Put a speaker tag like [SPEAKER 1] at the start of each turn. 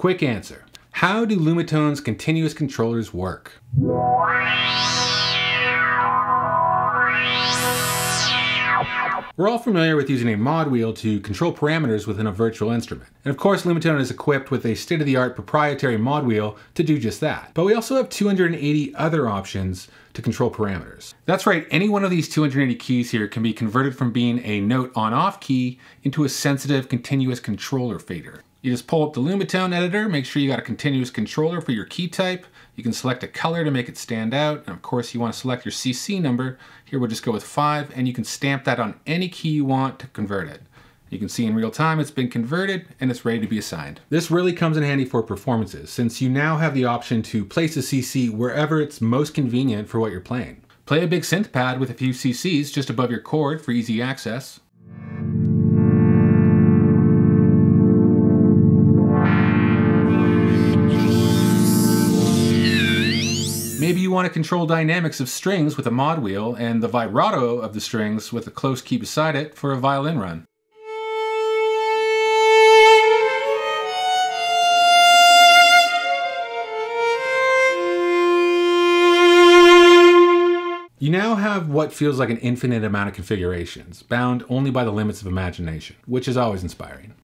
[SPEAKER 1] Quick answer. How do Lumatone's continuous controllers work? We're all familiar with using a mod wheel to control parameters within a virtual instrument. And of course, Lumitone is equipped with a state-of-the-art proprietary mod wheel to do just that. But we also have 280 other options to control parameters. That's right, any one of these 280 keys here can be converted from being a note on-off key into a sensitive continuous controller fader. You just pull up the Lumatone editor, make sure you got a continuous controller for your key type. You can select a color to make it stand out. And of course you want to select your CC number. Here we'll just go with five and you can stamp that on any key you want to convert it. You can see in real time it's been converted and it's ready to be assigned. This really comes in handy for performances since you now have the option to place a CC wherever it's most convenient for what you're playing. Play a big synth pad with a few CCs just above your chord for easy access. Maybe you want to control dynamics of strings with a mod wheel and the vibrato of the strings with a close key beside it for a violin run. You now have what feels like an infinite amount of configurations, bound only by the limits of imagination, which is always inspiring.